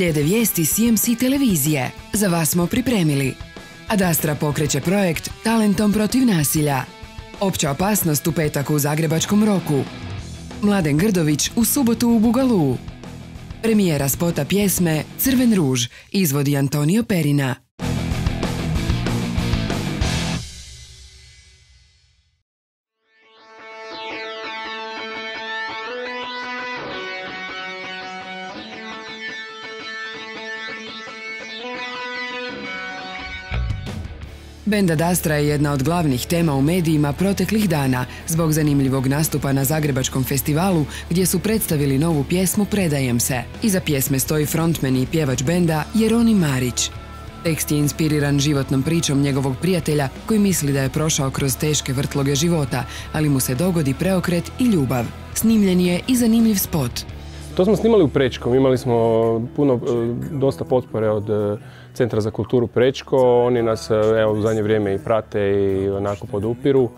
Slijede vijesti CMC televizije. Za vas smo pripremili. Adastra pokreće projekt Talentom protiv nasilja. Opća opasnost u petak u Zagrebačkom roku. Mladen Grdović u subotu u Bugalu. Premijera spota pjesme Crven ruž izvodi Antonio Perina. Benda Dastra je jedna od glavnih tema u medijima proteklih dana zbog zanimljivog nastupa na Zagrebačkom festivalu gdje su predstavili novu pjesmu Predajem se. Iza pjesme stoji frontman i pjevač benda Jeroni Marić. Tekst je inspiriran životnom pričom njegovog prijatelja koji misli da je prošao kroz teške vrtloge života, ali mu se dogodi preokret i ljubav. Snimljen je i zanimljiv spot. To smo snimali u Prečkom, imali smo puno, e, dosta potpore od e, Centra za kulturu Prečko, oni nas e, evo, u zadnje vrijeme i prate i onako podupiru.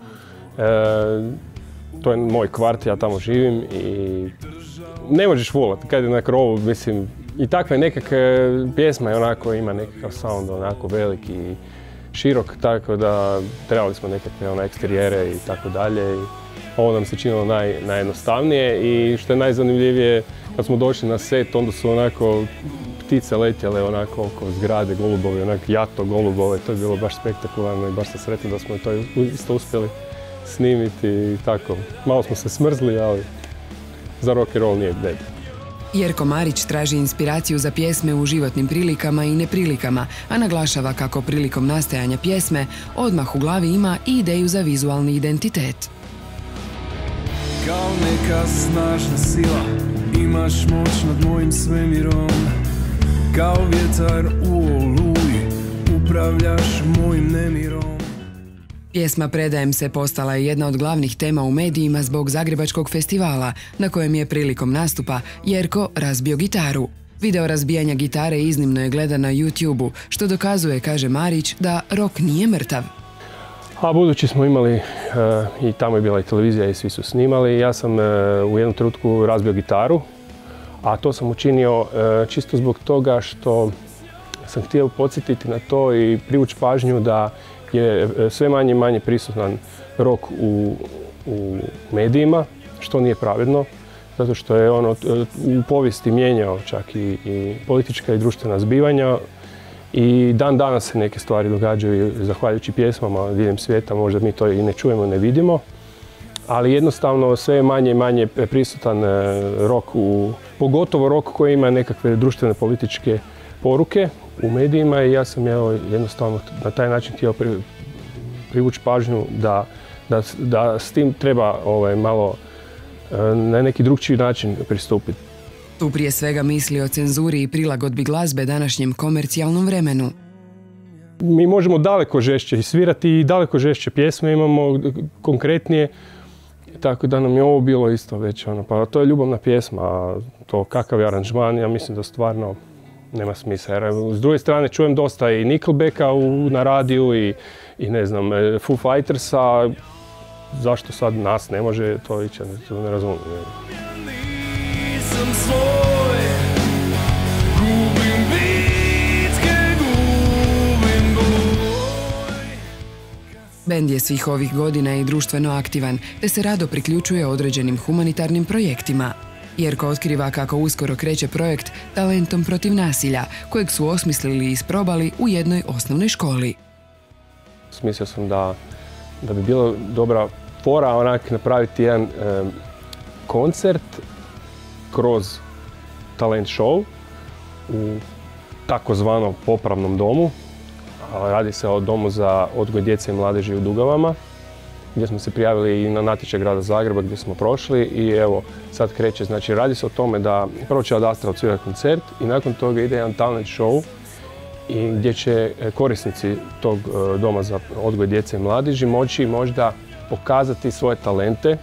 to je moj kvart, ja tamo živim i ne možeš volat kad je na krovu, mislim, i takve nekakve pjesma je onako, ima nekakav sound onako veliki i širok, tako da trebali smo nekakve ona, eksterijere i tako dalje. Ovo nam se činilo naj, najjednostavnije i što je najzanimljivije, kad smo došli na set, onda su onako ptice letjele onako oko zgrade, golubovi, onako jato golubove, to je bilo baš spektakularno i baš sam sretan da smo to isto uspjeli snimiti i tako. Malo smo se smrzli, ali za rock and roll nije dead. Jerko Marić traži inspiraciju za pjesme u životnim prilikama i neprilikama, a naglašava kako prilikom nastajanja pjesme odmah u glavi ima i ideju za vizualni identitet. Kao neka snažna sila Imaš moć nad mojim svemirom Kao vjetar u oluji Upravljaš mojim nemirom Pjesma Predajem se postala je jedna od glavnih tema u medijima zbog Zagrebačkog festivala, na kojem je prilikom nastupa Jerko razbio gitaru. Video razbijanja gitare iznimno je gledan na YouTube-u, što dokazuje, kaže Marić, da rok nije mrtav. A budući smo imali, e, i tamo je bila i televizija i svi su snimali, ja sam e, u jednom trenutku razbio gitaru, a to sam učinio e, čisto zbog toga što sam htio podsjetiti na to i privući pažnju da je sve manje i manje prisutan rok u, u medijima, što nije pravedno, zato što je ono u povijesti mijenjao čak i, i politička i društvena zbivanja, i dan danas se neke stvari događaju zahvaljujući pjesmama diljem svijeta, možda mi to i ne čujemo, ne vidimo. Ali jednostavno sve je manje i manje prisutan e, rok, u, pogotovo rok koji ima nekakve društvene političke poruke u medijima i ja sam jednostavno na taj način htio privući pažnju da, da, da s tim treba ovaj, malo e, na neki drugčiji način pristupiti. Tu prije svega misli o cenzuri i prilagodbi glazbe današnjem komercijalnom vremenu. Mi možemo daleko žešće svirati i daleko žešće pjesme imamo konkretnije. Tako da nam je ovo bilo isto već ono, pa to je ljubavna pjesma, to kakav je aranžman, ja mislim da stvarno nema smisla. Jer s druge strane čujem dosta i Nickelbacka u, na radiju i, i ne znam, e, Foo Fightersa, zašto sad nas ne može to ići, to ne razumijem sam svoj Gubim bitke, gubim boj Bend je svih ovih godina i društveno aktivan, te se rado priključuje određenim humanitarnim projektima. Jerko otkriva kako uskoro kreće projekt Talentom protiv nasilja, kojeg su osmislili i isprobali u jednoj osnovnoj školi. Smislio sam da, da bi bilo dobra fora onak napraviti jedan koncert kroz talent show u takozvanom popravnom domu. Radi se o domu za odgoj djece i mladeži u Dugavama gdje smo se prijavili i na natječaj grada Zagreba gdje smo prošli i evo sad kreće. Znači radi se o tome da prvo će Adastra odsvirati koncert i nakon toga ide jedan talent show i gdje će e, korisnici tog e, doma za odgoj djece i mladeži moći možda pokazati svoje talente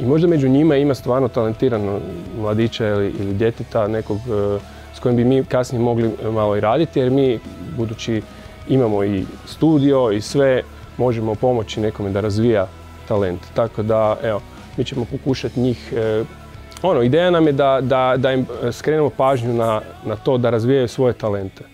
i možda među njima ima stvarno talentirano mladića ili, djeteta nekog e, s kojim bi mi kasnije mogli malo i raditi jer mi budući imamo i studio i sve možemo pomoći nekome da razvija talent. Tako da evo, mi ćemo pokušati njih e, ono, ideja nam je da, da, da im skrenemo pažnju na, na to da razvijaju svoje talente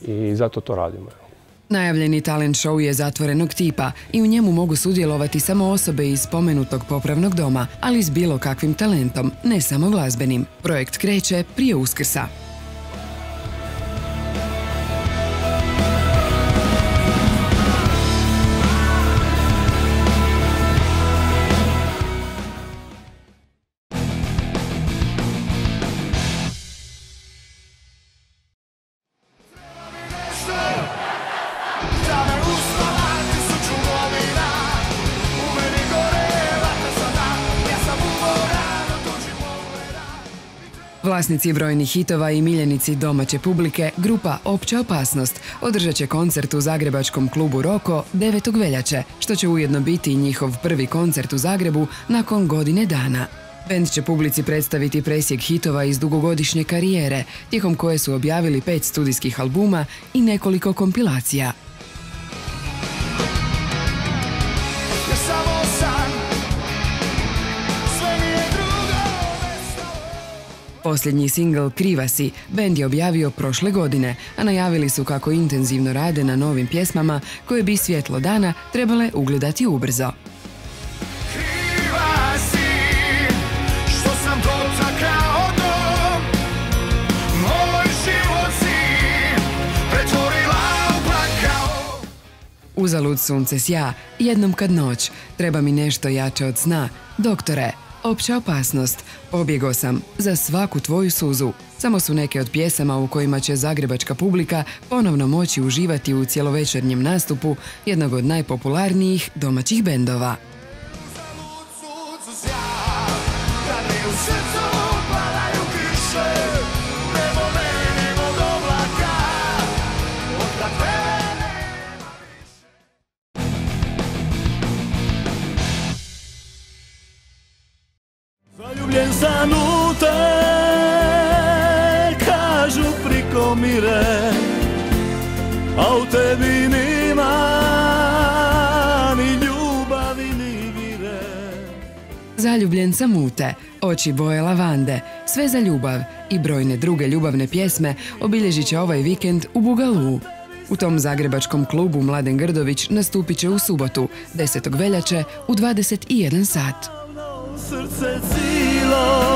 i zato to radimo. Najavljeni talent show je zatvorenog tipa i u njemu mogu sudjelovati samo osobe iz spomenutog popravnog doma, ali s bilo kakvim talentom, ne samo glazbenim. Projekt kreće prije Uskrsa. Vlasnici brojnih hitova i miljenici domaće publike, grupa Opća opasnost održat će koncert u Zagrebačkom klubu Roko 9. veljače, što će ujedno biti njihov prvi koncert u Zagrebu nakon godine dana. Band će publici predstaviti presjek hitova iz dugogodišnje karijere, tijekom koje su objavili pet studijskih albuma i nekoliko kompilacija. Posljednji singl Kriva si band je objavio prošle godine, a najavili su kako intenzivno rade na novim pjesmama koje bi svjetlo dana trebale ugledati ubrzo. Uzalud sunce sja, jednom kad noć, treba mi nešto jače od sna. Doktore, Opća opasnost. Pobjegao sam za svaku tvoju suzu. Samo su neke od pjesama u kojima će zagrebačka publika ponovno moći uživati u cjelovečernjem nastupu jednog od najpopularnijih domaćih bendova. A u tebi nima ni ljubavi ni vire. Zaljubljen sam u te, oči boje lavande, sve za ljubav i brojne druge ljubavne pjesme obilježit će ovaj vikend u Bugalu. U tom zagrebačkom klubu Mladen Grdović nastupit će u subotu, 10. veljače u 21 sat. Srce cilo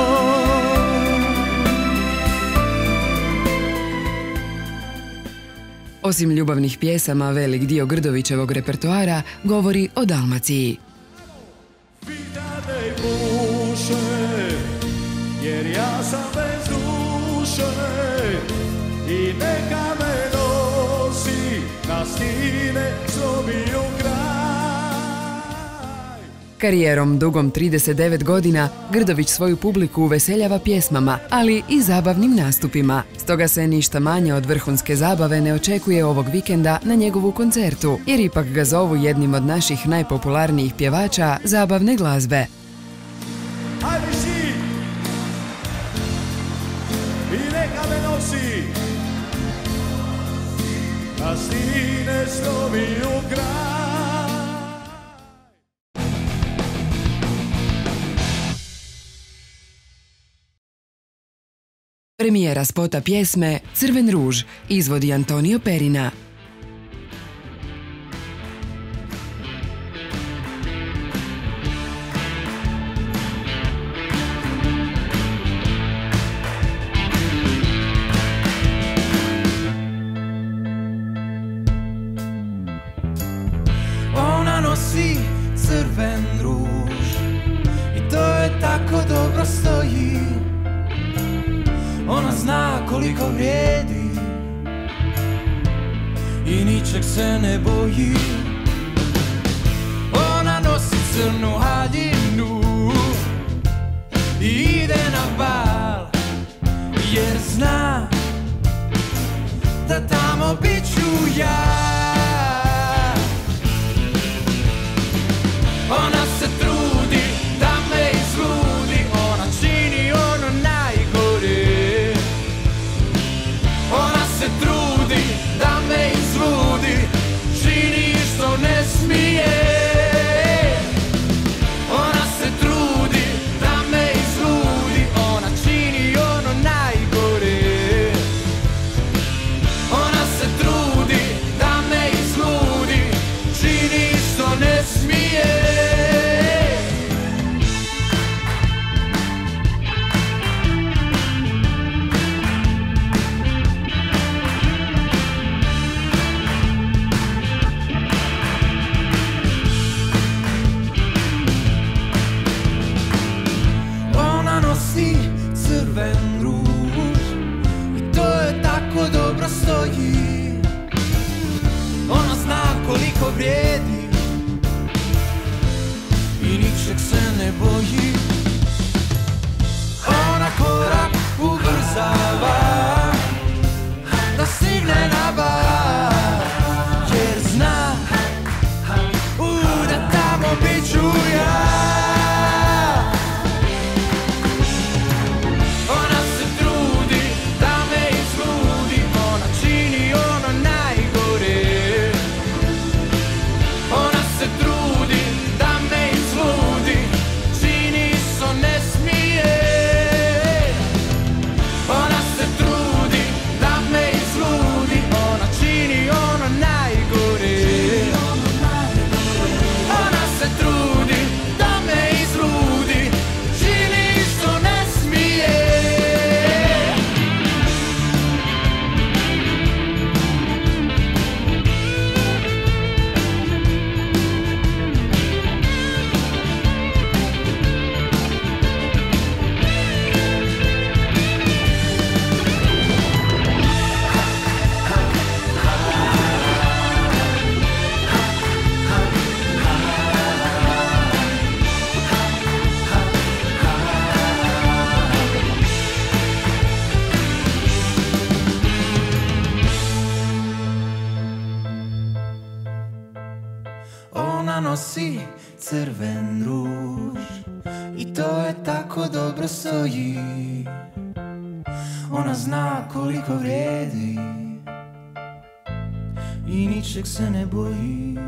Osim ljubavnih pjesama, velik dio Grdovićevog repertoara govori o Dalmaciji. Karijerom dugom 39 godina Grdović svoju publiku uveseljava pjesmama, ali i zabavnim nastupima. Stoga se ništa manje od vrhunske zabave ne očekuje ovog vikenda na njegovu koncertu, jer ipak ga zovu jednim od naših najpopularnijih pjevača zabavne glazbe. Premijera spota pjesme Crven ruž izvodi Antonio Perina. I ničeg se ne boji Ona nosi crnu haljinu I ide na bal Jer zna Da tamo bit ću ja Ona se trudi ne smije. Ona nosi crven ruž I to je tako dobro stoji. Ona zna koliko vrijedi Πόχη, Όλα κορά, Ούγκρουσα, Ναβά. Ona nosi crven ruž I to je tako dobro stoji. Ona zna koliko vrijedi I ničeg se ne boji.